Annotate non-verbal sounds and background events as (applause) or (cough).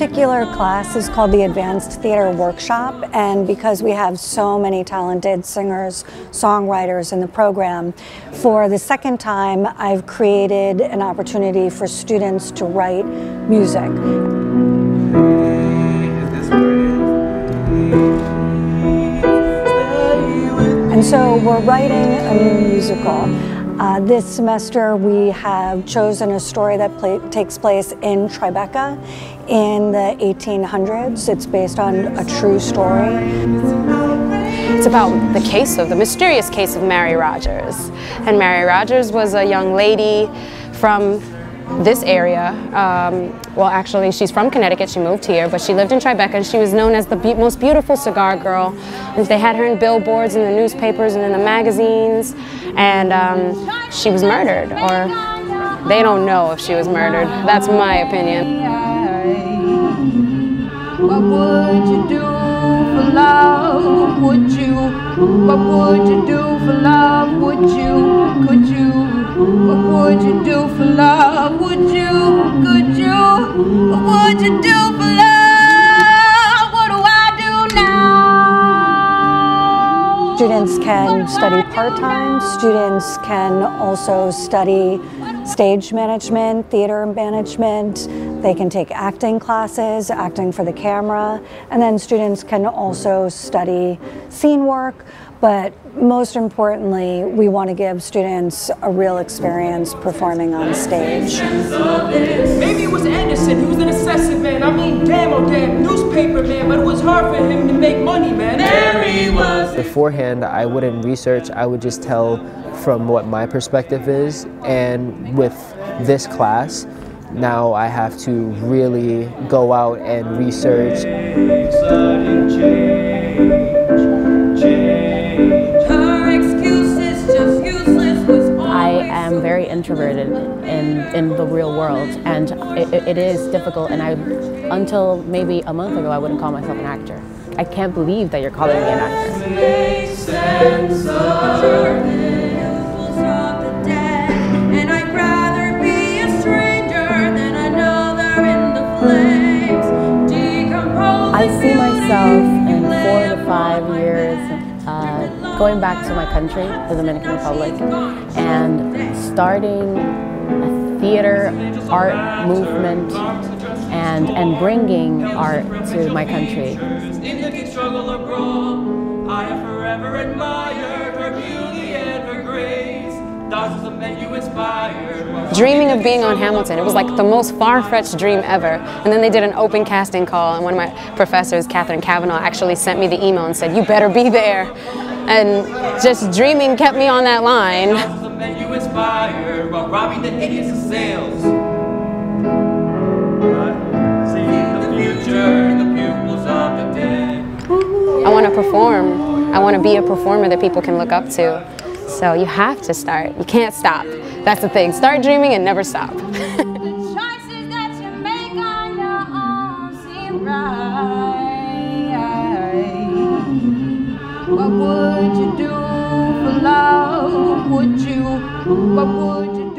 particular class is called the Advanced Theater Workshop, and because we have so many talented singers, songwriters in the program, for the second time I've created an opportunity for students to write music. And so we're writing a new musical. Uh, this semester we have chosen a story that takes place in Tribeca in the 1800s. It's based on a true story. It's about the case of, the mysterious case of Mary Rogers. And Mary Rogers was a young lady from this area. Um, well, actually, she's from Connecticut. She moved here, but she lived in Tribeca, and she was known as the be most beautiful cigar girl. And they had her in billboards in the newspapers and in the magazines, and um, she was murdered, or they don't know if she was murdered. That's my opinion. What would you do for love? Would you? What would you do for love? Would you? Could you? Would you do for love? Would you? Could you? What would you do for love? What do I do now? Students can study part-time. Students can also study stage management, theater management. They can take acting classes, acting for the camera, and then students can also study scene work, but most importantly, we want to give students a real experience performing on stage. Maybe it was Anderson, he was an assessment man. I mean, damn, oh damn, newspaper man, but it was hard for him to make money, man. Beforehand, I wouldn't research, I would just tell from what my perspective is. And with this class, now I have to really go out and research. I am very introverted in, in the real world, and it, it is difficult. And I, until maybe a month ago, I wouldn't call myself an actor. I can't believe that you're calling me an actor. I see myself in four to five years uh, going back to my country, the Dominican Republic, and starting a theater art movement and, and bringing art to my country. Dreaming of being on Hamilton, it was like the most far-fetched dream ever. And then they did an open casting call, and one of my professors, Katherine Kavanagh, actually sent me the email and said, you better be there. And just dreaming kept me on that line. perform. I want to be a performer that people can look up to. So you have to start. You can't stop. That's the thing. Start dreaming and never stop. (laughs) What would you do for love? Would you, what would you